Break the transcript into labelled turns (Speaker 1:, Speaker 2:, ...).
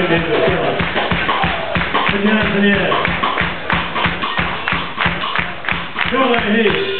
Speaker 1: 这边走备了十天的时间这